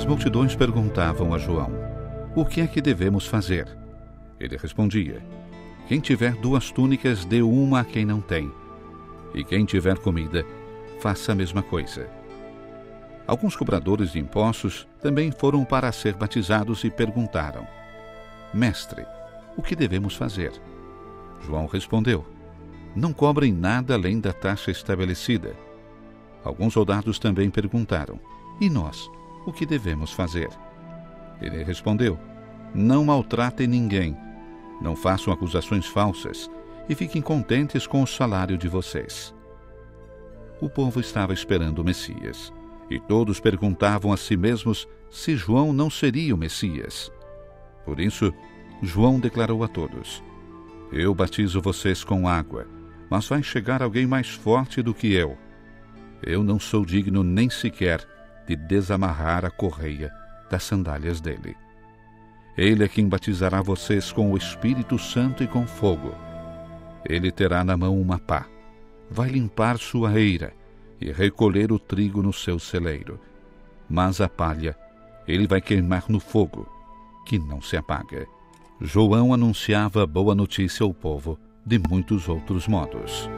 As multidões perguntavam a João: O que é que devemos fazer? Ele respondia: Quem tiver duas túnicas, dê uma a quem não tem. E quem tiver comida, faça a mesma coisa. Alguns cobradores de impostos também foram para ser batizados e perguntaram: Mestre, o que devemos fazer? João respondeu: Não cobrem nada além da taxa estabelecida. Alguns soldados também perguntaram: E nós, o que devemos fazer? Ele respondeu: Não maltratem ninguém, não façam acusações falsas e fiquem contentes com o salário de vocês. O povo estava esperando o Messias, e todos perguntavam a si mesmos se João não seria o Messias. Por isso, João declarou a todos: Eu batizo vocês com água, mas vai chegar alguém mais forte do que eu. Eu não sou digno nem sequer de desamarrar a correia das sandálias dele. Ele é quem batizará vocês com o Espírito Santo e com fogo. Ele terá na mão uma pá. Vai limpar sua eira e recolher o trigo no seu celeiro. Mas a palha ele vai queimar no fogo, que não se apaga. João anunciava boa notícia ao povo de muitos outros modos.